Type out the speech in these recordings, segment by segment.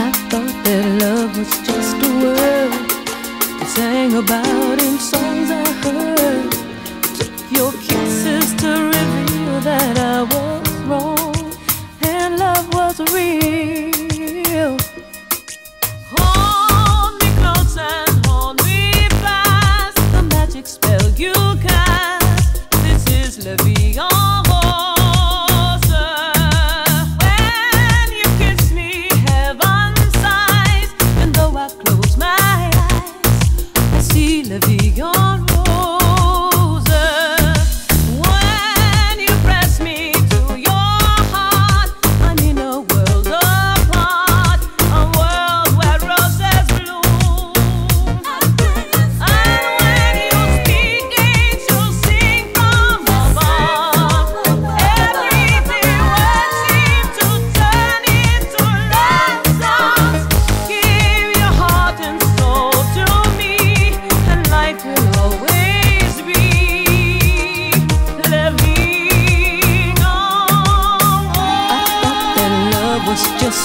I thought that love was just a word we sang about in songs I heard. Took your kisses to reveal that I was wrong and love was real. Hold me close and hold me fast. The magic spell you cast. This is La I see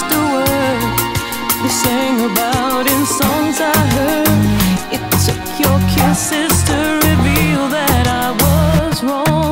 The a word sang about in songs I heard. It took your kisses to reveal that I was wrong.